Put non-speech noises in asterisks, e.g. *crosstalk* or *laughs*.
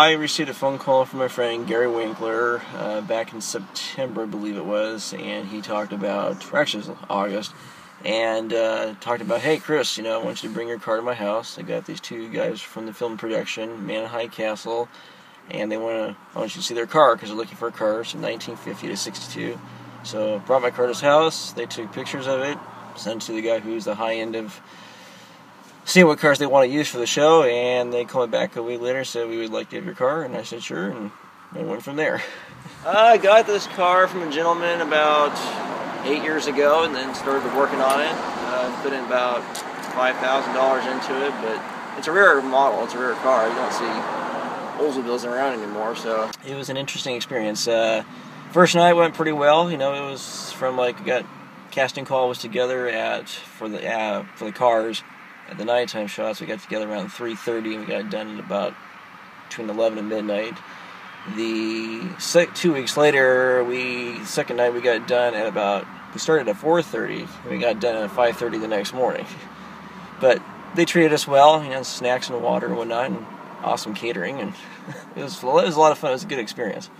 I received a phone call from my friend Gary Winkler uh, back in September, I believe it was, and he talked about, actually it was August, and uh, talked about, hey Chris, you know, I want you to bring your car to my house. I got these two guys from the film production, Man Castle, and they want to, I want you to see their car because they're looking for a car from 1950 to 62. So brought my car to his house. They took pictures of it, sent it to the guy who's the high end of seeing what cars they want to use for the show, and they called back a week later and said we would like to have your car, and I said sure, and I went from there. I got this car from a gentleman about eight years ago, and then started working on it. Uh, put in about five thousand dollars into it, but it's a rare model. It's a rare car. You don't see Oldsmobiles around anymore, so it was an interesting experience. Uh, first night went pretty well. You know, it was from like got casting call was together at for the uh, for the cars at the nighttime shots. We got together around 3:30 and we got done at about between 11 and midnight. The sec- two weeks later, we second night we got done at about we started at 4:30. We got done at 5:30 the next morning. But they treated us well, you know, snacks and water and whatnot, and awesome catering, and *laughs* it was it was a lot of fun. It was a good experience.